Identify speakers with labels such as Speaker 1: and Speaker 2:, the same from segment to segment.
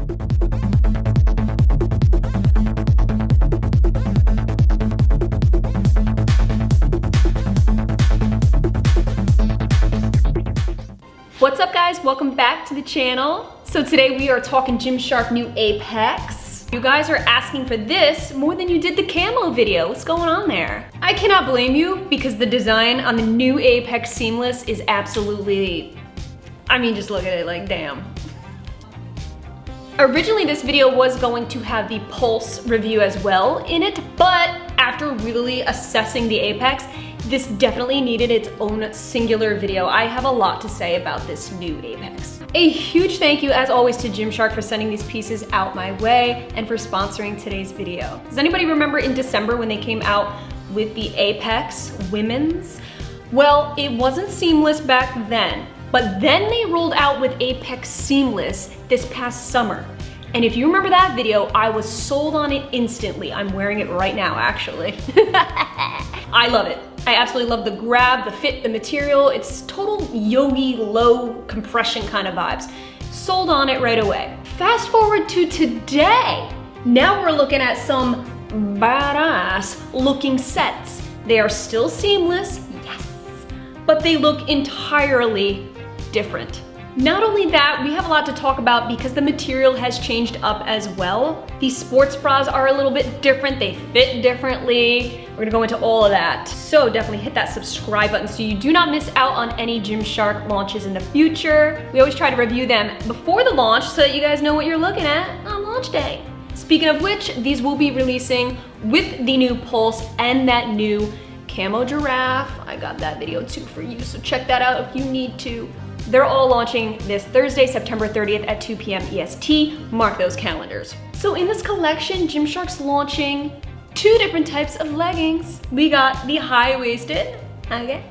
Speaker 1: What's up guys, welcome back to the channel. So today we are talking Gymshark new Apex. You guys are asking for this more than you did the camo video. What's going on there? I cannot blame you because the design on the new Apex Seamless is absolutely, I mean just look at it like damn. Originally this video was going to have the Pulse review as well in it, but after really assessing the Apex, this definitely needed its own singular video. I have a lot to say about this new Apex. A huge thank you as always to Gymshark for sending these pieces out my way and for sponsoring today's video. Does anybody remember in December when they came out with the Apex Women's? Well, it wasn't seamless back then, but then they rolled out with Apex Seamless this past summer. And if you remember that video, I was sold on it instantly. I'm wearing it right now, actually. I love it. I absolutely love the grab, the fit, the material. It's total yogi, low compression kind of vibes. Sold on it right away. Fast forward to today. Now we're looking at some badass looking sets. They are still seamless, yes, but they look entirely different. Not only that, we have a lot to talk about because the material has changed up as well. These sports bras are a little bit different, they fit differently. We're gonna go into all of that. So definitely hit that subscribe button so you do not miss out on any Gymshark launches in the future. We always try to review them before the launch so that you guys know what you're looking at on launch day. Speaking of which, these will be releasing with the new Pulse and that new Camo Giraffe. I got that video too for you, so check that out if you need to. They're all launching this Thursday, September 30th at 2 p.m. EST. Mark those calendars. So in this collection, Gymshark's launching two different types of leggings. We got the high-waisted, okay?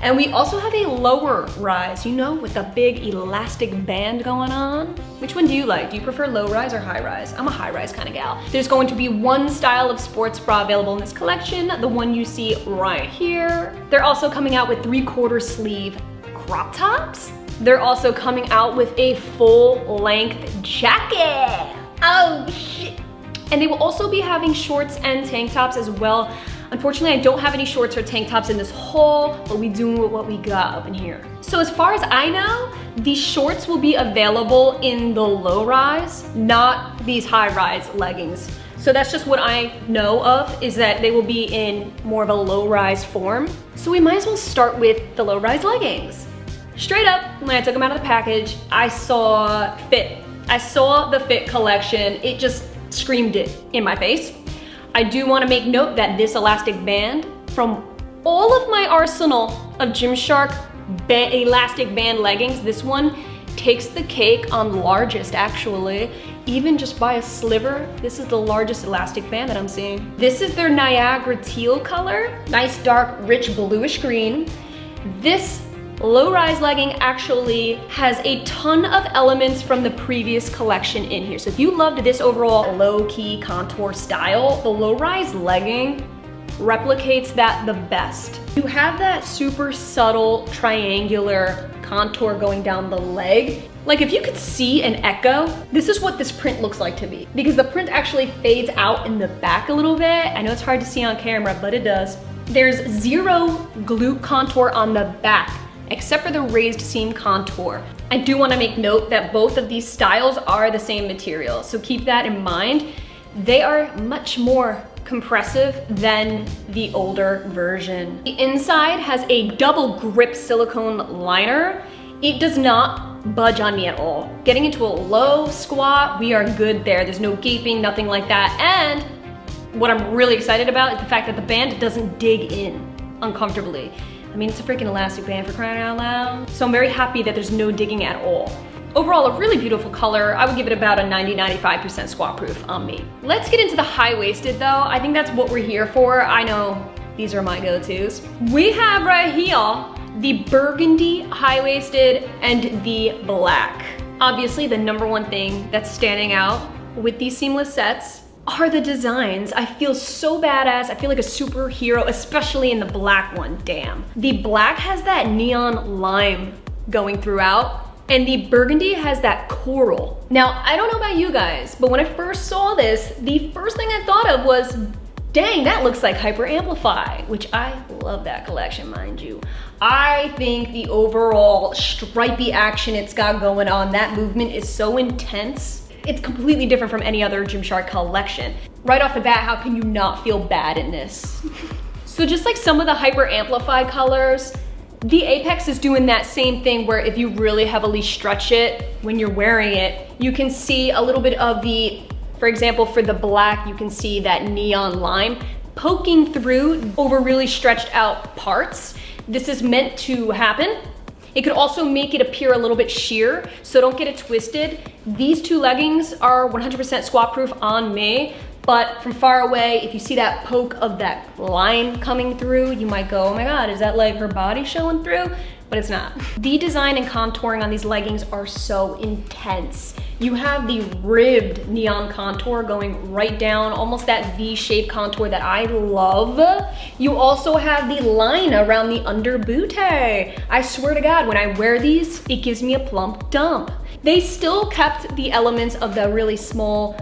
Speaker 1: And we also have a lower rise, you know, with a big elastic band going on. Which one do you like? Do you prefer low rise or high rise? I'm a high rise kind of gal. There's going to be one style of sports bra available in this collection, the one you see right here. They're also coming out with three quarter sleeve crop tops. They're also coming out with a full length jacket. Oh shit. And they will also be having shorts and tank tops as well. Unfortunately, I don't have any shorts or tank tops in this haul, but we do what we got up in here. So as far as I know, these shorts will be available in the low rise, not these high rise leggings. So that's just what I know of, is that they will be in more of a low rise form. So we might as well start with the low rise leggings. Straight up, when I took them out of the package, I saw Fit. I saw the Fit collection. It just screamed it in my face. I do wanna make note that this elastic band, from all of my arsenal of Gymshark ba elastic band leggings, this one takes the cake on largest actually. Even just by a sliver, this is the largest elastic band that I'm seeing. This is their Niagara teal color. Nice dark, rich bluish green. This Low-rise legging actually has a ton of elements from the previous collection in here. So if you loved this overall low-key contour style, the low-rise legging replicates that the best. You have that super subtle triangular contour going down the leg. Like if you could see an echo, this is what this print looks like to me. Because the print actually fades out in the back a little bit. I know it's hard to see on camera, but it does. There's zero glute contour on the back except for the raised seam contour. I do wanna make note that both of these styles are the same material, so keep that in mind. They are much more compressive than the older version. The inside has a double grip silicone liner. It does not budge on me at all. Getting into a low squat, we are good there. There's no gaping, nothing like that. And what I'm really excited about is the fact that the band doesn't dig in uncomfortably. I mean, it's a freaking elastic band for crying out loud. So I'm very happy that there's no digging at all. Overall, a really beautiful color. I would give it about a 90-95% squat proof on me. Let's get into the high-waisted though. I think that's what we're here for. I know these are my go-tos. We have right here the burgundy high-waisted and the black. Obviously, the number one thing that's standing out with these seamless sets are the designs. I feel so badass. I feel like a superhero, especially in the black one, damn. The black has that neon lime going throughout. And the burgundy has that coral. Now, I don't know about you guys, but when I first saw this, the first thing I thought of was, dang, that looks like Hyper Amplify, which I love that collection, mind you. I think the overall stripy action it's got going on, that movement is so intense. It's completely different from any other Gymshark collection. Right off the bat, how can you not feel bad in this? so just like some of the Hyper Amplify colors, the Apex is doing that same thing where if you really heavily stretch it when you're wearing it, you can see a little bit of the, for example, for the black, you can see that neon lime poking through over really stretched out parts. This is meant to happen. It could also make it appear a little bit sheer, so don't get it twisted. These two leggings are 100% squat proof on me, but from far away, if you see that poke of that line coming through, you might go, oh my God, is that like her body showing through? But it's not. The design and contouring on these leggings are so intense. You have the ribbed neon contour going right down, almost that V-shaped contour that I love. You also have the line around the under booty. I swear to God, when I wear these, it gives me a plump dump. They still kept the elements of the really small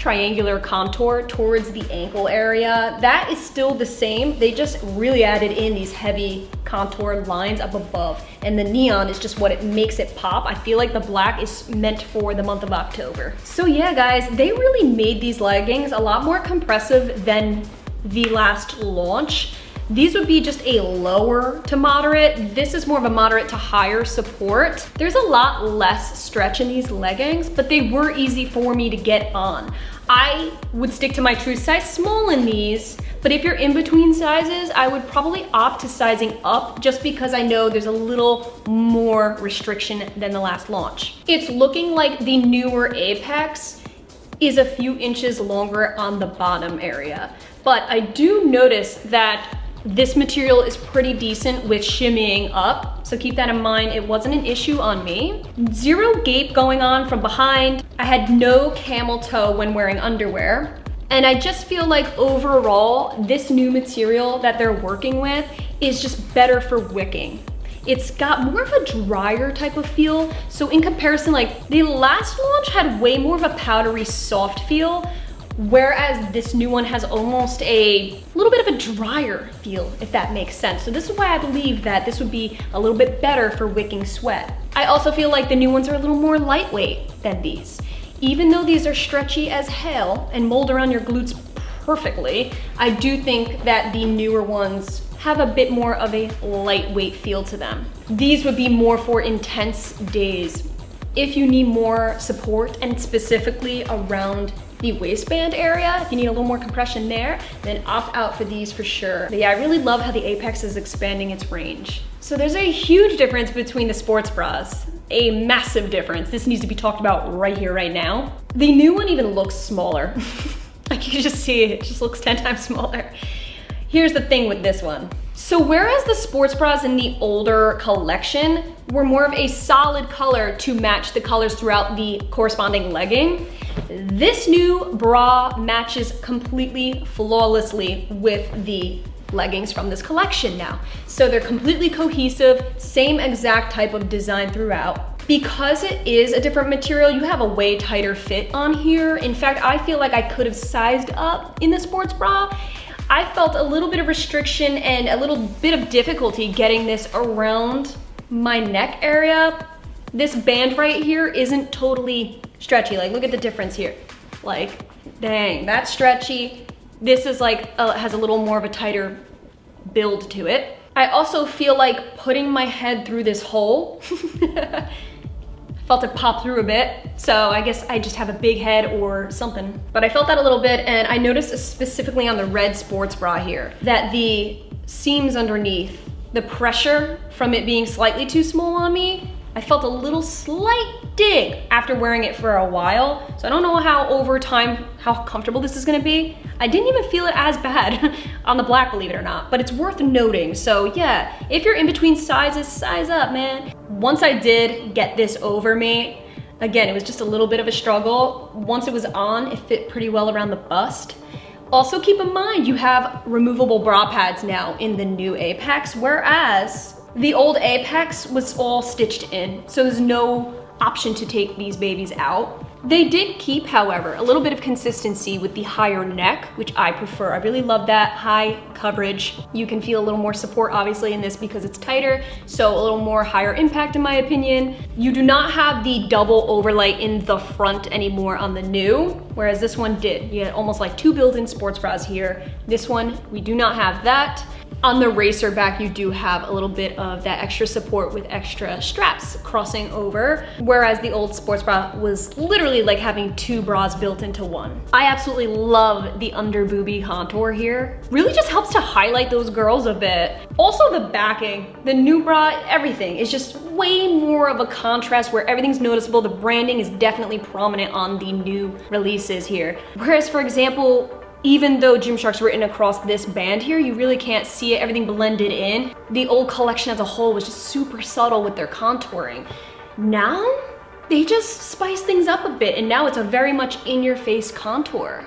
Speaker 1: triangular contour towards the ankle area. That is still the same. They just really added in these heavy contour lines up above. And the neon is just what it makes it pop. I feel like the black is meant for the month of October. So yeah, guys, they really made these leggings a lot more compressive than the last launch. These would be just a lower to moderate. This is more of a moderate to higher support. There's a lot less stretch in these leggings, but they were easy for me to get on. I would stick to my true size small in these, but if you're in between sizes, I would probably opt to sizing up just because I know there's a little more restriction than the last launch. It's looking like the newer Apex is a few inches longer on the bottom area. But I do notice that this material is pretty decent with shimmying up, so keep that in mind. It wasn't an issue on me. Zero gape going on from behind. I had no camel toe when wearing underwear. And I just feel like overall, this new material that they're working with is just better for wicking. It's got more of a drier type of feel. So in comparison, like the last launch had way more of a powdery soft feel, Whereas this new one has almost a little bit of a drier feel, if that makes sense. So this is why I believe that this would be a little bit better for wicking sweat. I also feel like the new ones are a little more lightweight than these. Even though these are stretchy as hell and mold around your glutes perfectly, I do think that the newer ones have a bit more of a lightweight feel to them. These would be more for intense days. If you need more support and specifically around the waistband area, if you need a little more compression there, then opt out for these for sure. But yeah, I really love how the Apex is expanding its range. So there's a huge difference between the sports bras a massive difference. This needs to be talked about right here, right now. The new one even looks smaller. like you can just see it, it just looks 10 times smaller. Here's the thing with this one. So whereas the sports bras in the older collection were more of a solid color to match the colors throughout the corresponding legging, this new bra matches completely flawlessly with the leggings from this collection now. So they're completely cohesive, same exact type of design throughout. Because it is a different material, you have a way tighter fit on here. In fact, I feel like I could have sized up in the sports bra I felt a little bit of restriction and a little bit of difficulty getting this around my neck area. This band right here isn't totally stretchy. Like, look at the difference here. Like, dang, that's stretchy. This is like, uh, has a little more of a tighter build to it. I also feel like putting my head through this hole felt it pop through a bit. So I guess I just have a big head or something. But I felt that a little bit and I noticed specifically on the red sports bra here that the seams underneath, the pressure from it being slightly too small on me I felt a little slight dig after wearing it for a while. So I don't know how over time, how comfortable this is gonna be. I didn't even feel it as bad on the black, believe it or not, but it's worth noting. So yeah, if you're in between sizes, size up, man. Once I did get this over me, again, it was just a little bit of a struggle. Once it was on, it fit pretty well around the bust. Also keep in mind, you have removable bra pads now in the new Apex, whereas The old Apex was all stitched in, so there's no option to take these babies out. They did keep, however, a little bit of consistency with the higher neck, which I prefer. I really love that high coverage. You can feel a little more support, obviously, in this because it's tighter, so a little more higher impact in my opinion. You do not have the double overlay in the front anymore on the new, whereas this one did. You had almost like two built-in sports bras here. This one, we do not have that. On the racer back, you do have a little bit of that extra support with extra straps crossing over, whereas the old sports bra was literally like having two bras built into one. I absolutely love the under boobie contour here. Really just helps to highlight those girls a bit. Also the backing, the new bra, everything is just way more of a contrast where everything's noticeable. The branding is definitely prominent on the new releases here. Whereas for example, even though Gymshark's written across this band here, you really can't see it, everything blended in. The old collection as a whole was just super subtle with their contouring. Now, they just spice things up a bit and now it's a very much in your face contour.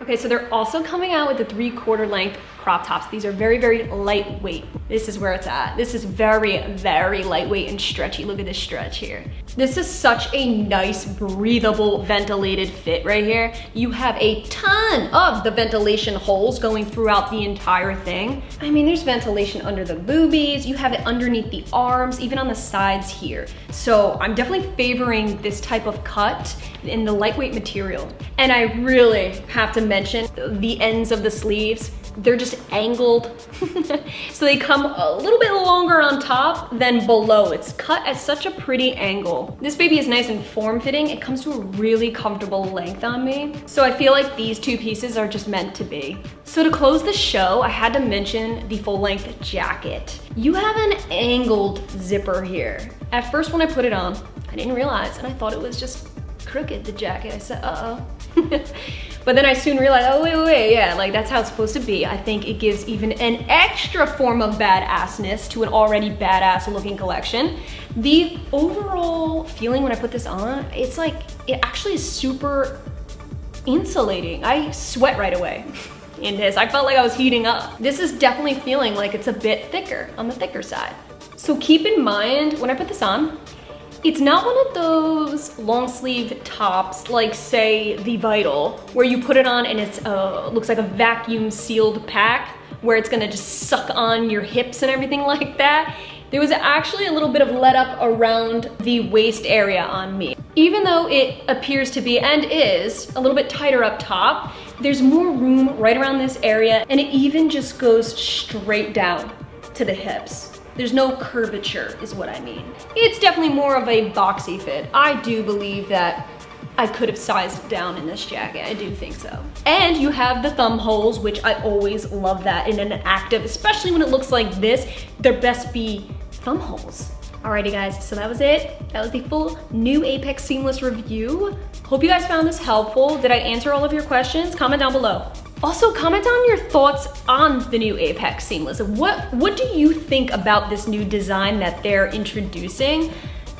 Speaker 1: Okay, so they're also coming out with the three quarter length crop tops. These are very, very lightweight. This is where it's at. This is very, very lightweight and stretchy. Look at this stretch here. This is such a nice, breathable, ventilated fit right here. You have a ton of the ventilation holes going throughout the entire thing. I mean, there's ventilation under the boobies. You have it underneath the arms, even on the sides here. So I'm definitely favoring this type of cut in the lightweight material. And I really have to mention the ends of the sleeves they're just angled. so they come a little bit longer on top than below. It's cut at such a pretty angle. This baby is nice and form-fitting. It comes to a really comfortable length on me. So I feel like these two pieces are just meant to be. So to close the show, I had to mention the full-length jacket. You have an angled zipper here. At first when I put it on, I didn't realize and I thought it was just crooked, the jacket. I said, uh-oh. But then I soon realized, oh, wait, wait, wait, yeah, like that's how it's supposed to be. I think it gives even an extra form of badassness to an already badass looking collection. The overall feeling when I put this on, it's like, it actually is super insulating. I sweat right away in this. I felt like I was heating up. This is definitely feeling like it's a bit thicker, on the thicker side. So keep in mind, when I put this on, it's not one of those long sleeve tops like say the Vital where you put it on and it uh, looks like a vacuum sealed pack where it's gonna just suck on your hips and everything like that. There was actually a little bit of let up around the waist area on me. Even though it appears to be and is a little bit tighter up top, there's more room right around this area and it even just goes straight down to the hips. There's no curvature is what I mean. It's definitely more of a boxy fit. I do believe that I could have sized down in this jacket, I do think so. And you have the thumb holes, which I always love that in an active, especially when it looks like this, there best be thumb holes. Alrighty guys, so that was it. That was the full new Apex Seamless review. Hope you guys found this helpful. Did I answer all of your questions? Comment down below. Also, comment on your thoughts on the new Apex Seamless. What, what do you think about this new design that they're introducing?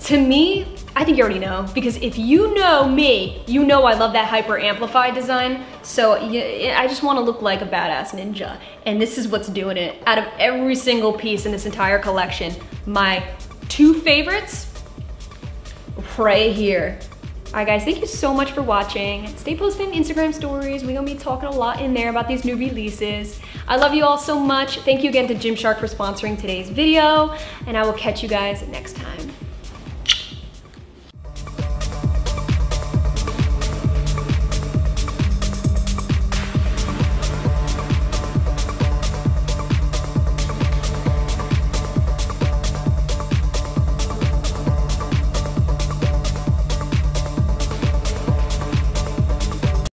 Speaker 1: To me, I think you already know, because if you know me, you know I love that hyper amplified design. So I just wanna look like a badass ninja. And this is what's doing it. Out of every single piece in this entire collection, my two favorites, right here. All right guys, thank you so much for watching. Stay posting Instagram stories. We're gonna be talking a lot in there about these new releases. I love you all so much. Thank you again to Gymshark for sponsoring today's video, and I will catch you guys next time.